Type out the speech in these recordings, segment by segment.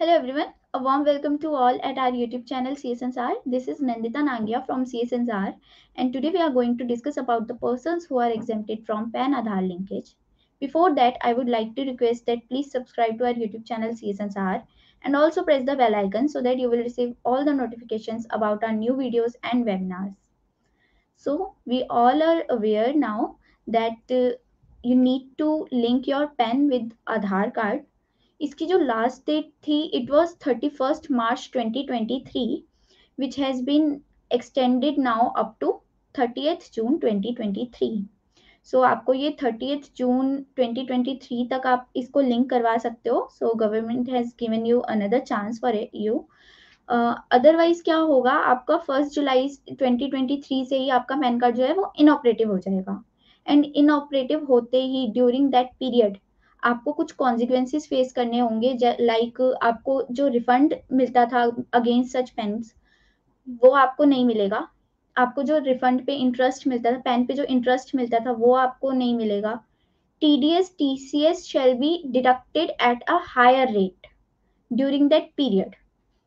Hello everyone, a warm welcome to all at our YouTube channel CSNR. This is Nandita Nangia from CSNR and today we are going to discuss about the persons who are exempted from PAN Aadhaar linkage. Before that, I would like to request that please subscribe to our YouTube channel CSNR and also press the bell icon so that you will receive all the notifications about our new videos and webinars. So we all are aware now that uh, you need to link your PAN with Aadhaar card इसकी जो last date थी it was thirty first March 2023 which has been extended now up to thirty June 2023 so आपको ये thirty June 2023 तक आप इसको link करवा सकते हो। So government has given you another chance for you otherwise क्या होगा? आपका फ़र्स्ट जुलाई 2023 से ही आपका पैन कार्ड जो है वो इनऑपरेटिव हो जाएगा। एंड इनऑपरेटिव होते ही ड्यूरिंग दैट पीरियड आपको कुछ कॉन्सिक्वेंसेस फेस करने होंगे लाइक आपको जो रिफंड मिलता था अगेंस्ट सच पेन्स वो आपको नहीं मिलेगा। आपको जो रिफंड पे इंटरेस्ट मिलता था पेन पे जो इंटरेस्ट मिलता था, वो आपको नहीं मिलेगा। T D S T C S shall be deducted at a higher rate during that period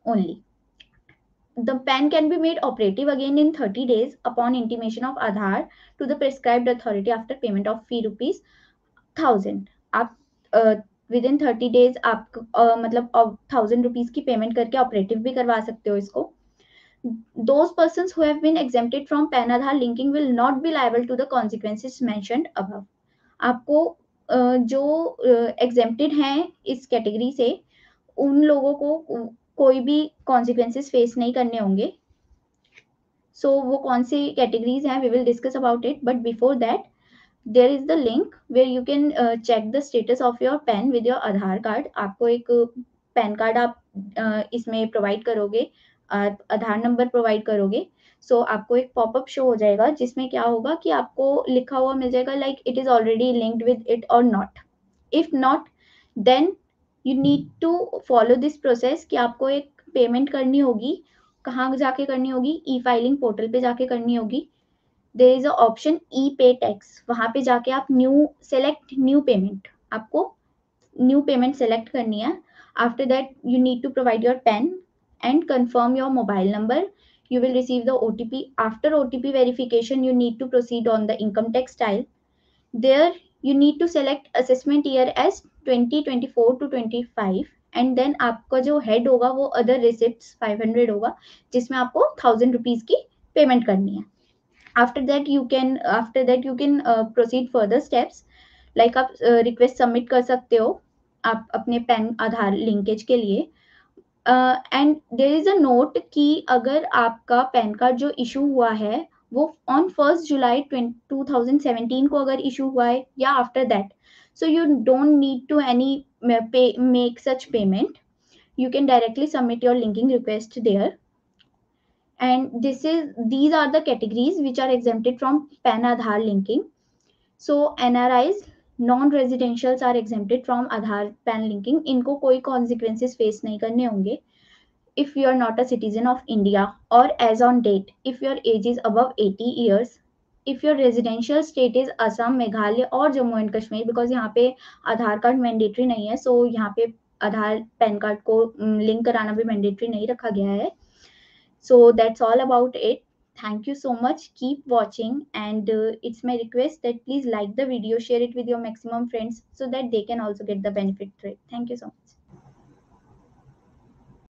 only the pen can be made operative again in 30 days upon intimation of Aadhaar to the prescribed authority after payment of fee rupees 1000. आप within thirty days आप uh, मतलब thousand rupees की payment करके operative भी करवा सकते हो इसको those persons who have been exempted from PAN linking will not be liable to the consequences mentioned above. आपको जो एग्जेप्टेड हैं इस कैटेगरी से उन लोगों को कोई भी कॉन्सिक्वेंसेस फेस नहीं करने होंगे सो so, वो कौन सी कैटेगरीज हैं we will discuss about it but before that there is the link where you can uh, check the status of your pen with Aadhaar card आपको एक पैन कार्ड आप uh, इसमें प्रोवाइड करोगे Aadhaar number provide करोगे सो so, आपको एक popup show हो जाएगा जिसमें क्या होगा कि आपको लिखा हुआ मिल जाएगा like it is already linked with it और not if not then you need to follow this process कि आपको एक पेमेंट करनी होगी कहाँ जाके करनी होगी ई फाइलिंग पोर्टल पे जाके करनी होगी देर इज़ ऑप्शन ई पे टैक्स वहाँ पे जाके आप न्यू सेलेक्ट न्यू पेमेंट आपको न्यू पेमेंट सेलेक्ट करनी है. After that you need to provide your PAN and confirm your mobile number you will receive the O T P after O T P verification you need to proceed on the income tax tile there you need to select assessment year as twenty twenty four to twenty five and then आपका जो head होगा वो other receipt five hundred होगा, जिसमें आपको thousand rupees की payment करनी है. After that you can after that you can uh, proceed further steps. Like आप रिक्वेस्ट uh, सबमिट कर सकते हो आप अपने पैन आधार लिंकेज के लिए। And there is a note कि अगर आपका पैन कार्ड जो इशू हुआ है वो on first July two thousand seventeen को अगर इशू हुआ है या after that so you don't need to any make such payment you can directly submit your linking request there. And this is these are the categories which are exempted from pan aadhaar linking so nris non-residentials are exempted from aadhaar pan linking इनको कोई consequences face नहीं करने होंगे if you are not a citizen of India or as on date if your age is above 80 years if your residential state is Assam, Meghalaya और Jammu and Kashmir because यहाँ पे आधार card mandatory नहीं है सो so यहाँ पे आधार पैन कार्ड को link कराना भी मैंडेटरी नहीं रखा गया है so that's all about it. Thank you so much. Keep watching and uh, it's my request that please like the video share it with your maximum friends so that they can also get the benefit it. Thank you so much